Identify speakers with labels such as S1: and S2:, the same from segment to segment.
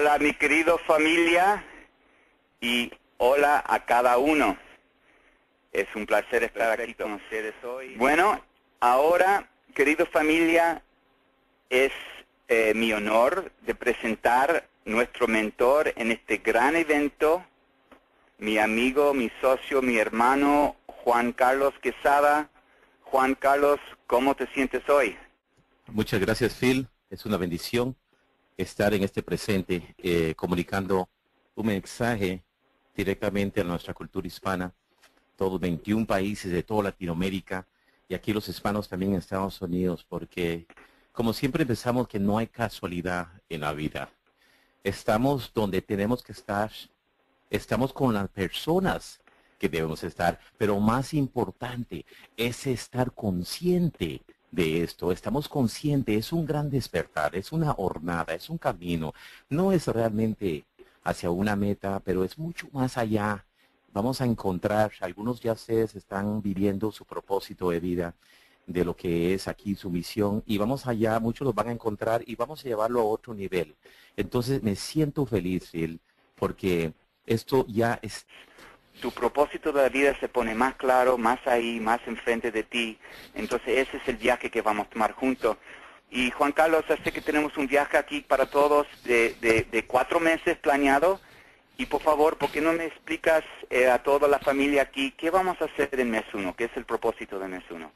S1: Hola, mi querido familia y hola a cada uno. Es un placer estar aquí con ustedes hoy. Bueno, ahora, querido familia, es eh, mi honor de presentar nuestro mentor en este gran evento, mi amigo, mi socio, mi hermano, Juan Carlos Quesada. Juan Carlos, ¿cómo te sientes hoy?
S2: Muchas gracias, Phil. Es una bendición estar en este presente eh, comunicando un mensaje directamente a nuestra cultura hispana, todos 21 países de toda Latinoamérica y aquí los hispanos también en Estados Unidos, porque como siempre pensamos que no hay casualidad en la vida. Estamos donde tenemos que estar, estamos con las personas que debemos estar, pero más importante es estar consciente de esto, estamos conscientes, es un gran despertar, es una hornada, es un camino, no es realmente hacia una meta, pero es mucho más allá. Vamos a encontrar, algunos ya ustedes están viviendo su propósito de vida, de lo que es aquí su misión, y vamos allá, muchos los van a encontrar y vamos a llevarlo a otro nivel. Entonces me siento feliz, Phil, porque esto ya es
S1: tu propósito de la vida se pone más claro, más ahí, más enfrente de ti. Entonces ese es el viaje que vamos a tomar juntos. Y Juan Carlos, sé que tenemos un viaje aquí para todos de, de, cuatro meses planeado. Y por favor, ¿por qué no me explicas eh, a toda la familia aquí qué vamos a hacer en mes uno? ¿Qué es el propósito de mes uno?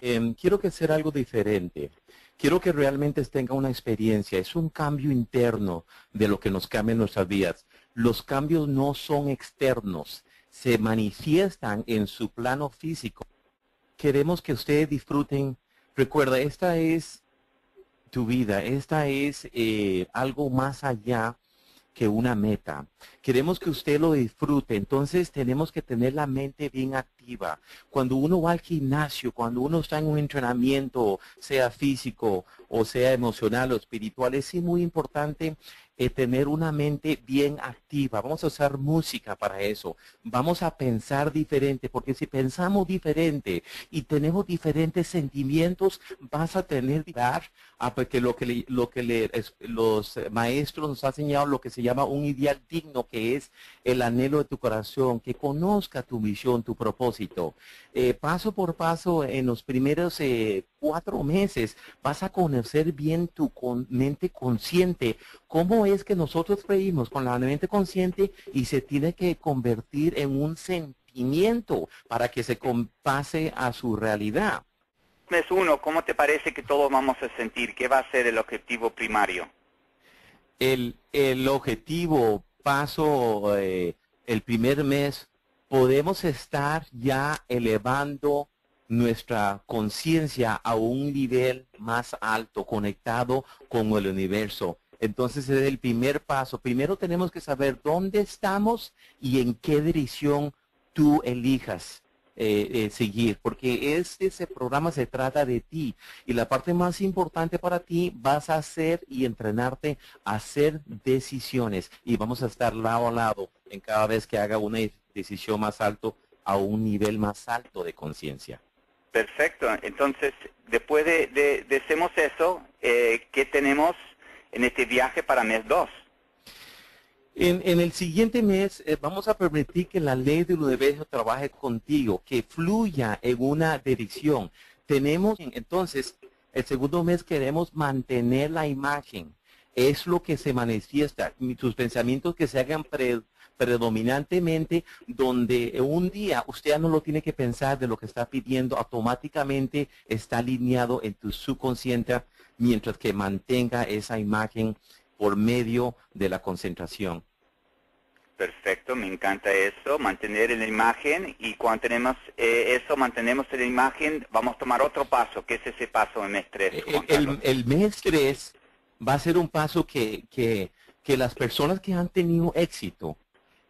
S2: Em, quiero que algo diferente. Quiero que realmente tenga una experiencia. Es un cambio interno de lo que nos cambia en nuestras vidas los cambios no son externos, se manifiestan en su plano físico. Queremos que ustedes disfruten. Recuerda, esta es tu vida, esta es eh, algo más allá que una meta. Queremos que usted lo disfrute, entonces tenemos que tener la mente bien activa. Cuando uno va al gimnasio, cuando uno está en un entrenamiento, sea físico o sea emocional o espiritual, es muy importante eh, tener una mente bien activa. Vamos a usar música para eso. Vamos a pensar diferente, porque si pensamos diferente y tenemos diferentes sentimientos, vas a tener que dar a porque lo que, lo que los maestros nos han enseñado lo que se llama un ideal digno, que es el anhelo de tu corazón, que conozca tu misión, tu propósito. Eh, paso por paso, en los primeros eh, cuatro meses, vas a conocer bien tu mente consciente, cómo es que nosotros creímos con la mente consciente y se tiene que convertir en un sentimiento para que se compase a su realidad.
S1: Mes uno, ¿cómo te parece que todos vamos a sentir? ¿Qué va a ser el objetivo primario?
S2: El, el objetivo, paso, eh, el primer mes, podemos estar ya elevando nuestra conciencia a un nivel más alto, conectado con el universo. Entonces es el primer paso. Primero tenemos que saber dónde estamos y en qué dirección tú elijas eh, eh, seguir, porque este, ese programa se trata de ti y la parte más importante para ti vas a hacer y entrenarte a hacer decisiones y vamos a estar lado a lado en cada vez que haga una decisión más alto a un nivel más alto de conciencia.
S1: Perfecto. Entonces, después de, de, hacemos eso, eh, ¿qué tenemos en este viaje para mes 2.
S2: En, el siguiente mes eh, vamos a permitir que la ley del universo trabaje contigo, que fluya en una dirección. Tenemos, entonces, el segundo mes queremos mantener la imagen. Es lo que se manifiesta. Tus pensamientos que se hagan predominantemente, donde un día usted ya no lo tiene que pensar de lo que está pidiendo, automáticamente está alineado en tu subconsciente mientras que mantenga esa imagen por medio de la concentración.
S1: Perfecto, me encanta eso, mantener la imagen y cuando tenemos eh, eso, mantenemos la imagen, vamos a tomar otro paso, que es ese paso en mes 3.
S2: El, el, mes 3 va a ser un paso que, que, las personas que han tenido éxito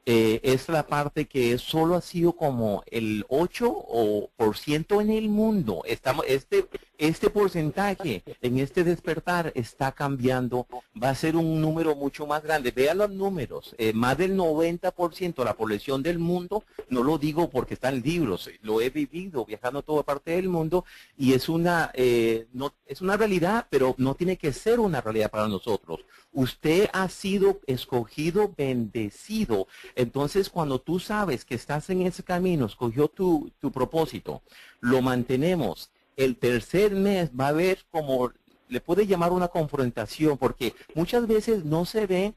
S2: eh, es la parte que solo ha sido como el 8 o por ciento en el mundo. Estamos, este, este porcentaje en este despertar está cambiando. Va a ser un número mucho más grande. Vean los números. Eh, más del 90% de la población del mundo, no lo digo porque está en libros, lo he vivido viajando a toda parte del mundo y es una, eh, no, es una realidad, pero no tiene que ser una realidad para nosotros. Usted ha sido escogido, bendecido entonces, cuando tú sabes que estás en ese camino, escogió tu, tu propósito, lo mantenemos, el tercer mes va a haber como, le puede llamar una confrontación, porque muchas veces no se ve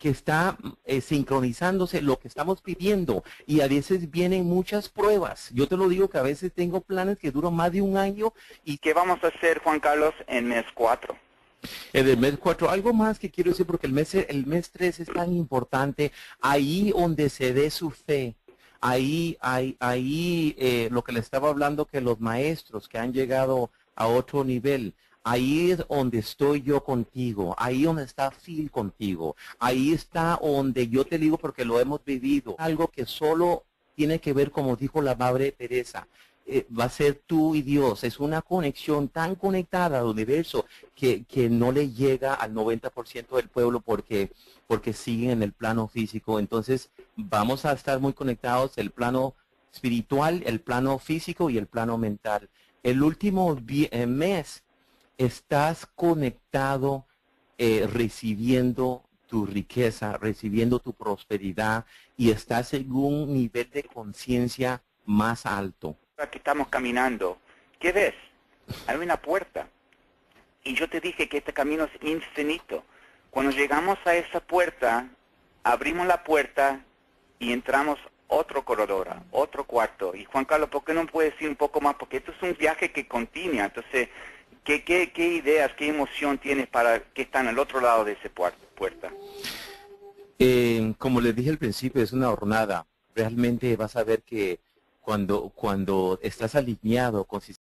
S2: que está eh, sincronizándose lo que estamos pidiendo y a veces vienen muchas pruebas. Yo te lo digo que a veces tengo planes que duran más de un año
S1: y ¿qué vamos a hacer, Juan Carlos, en mes cuatro?
S2: En el mes 4, algo más que quiero decir porque el mes, el mes 3 es tan importante, ahí donde se dé su fe, ahí, ahí, ahí eh, lo que le estaba hablando que los maestros que han llegado a otro nivel, ahí es donde estoy yo contigo, ahí donde está Phil contigo, ahí está donde yo te digo porque lo hemos vivido, algo que solo tiene que ver como dijo la madre Teresa, eh, va a ser tú y Dios. Es una conexión tan conectada al universo que, que no le llega al 90% del pueblo porque, porque siguen en el plano físico. Entonces vamos a estar muy conectados el plano espiritual, el plano físico y el plano mental. El último eh, mes estás conectado eh, recibiendo tu riqueza, recibiendo tu prosperidad y estás en un nivel de conciencia más alto
S1: que estamos caminando, ¿qué ves? Hay una puerta. Y yo te dije que este camino es infinito. Cuando llegamos a esa puerta, abrimos la puerta y entramos otro corredor, otro cuarto. Y Juan Carlos, ¿por qué no puedes decir un poco más? Porque esto es un viaje que continúa. Entonces, ¿qué, qué, ideas, qué emoción tienes para que están al otro lado de esa puerta?
S2: Eh, como les dije al principio, es una jornada. Realmente vas a ver que cuando, cuando estás alineado con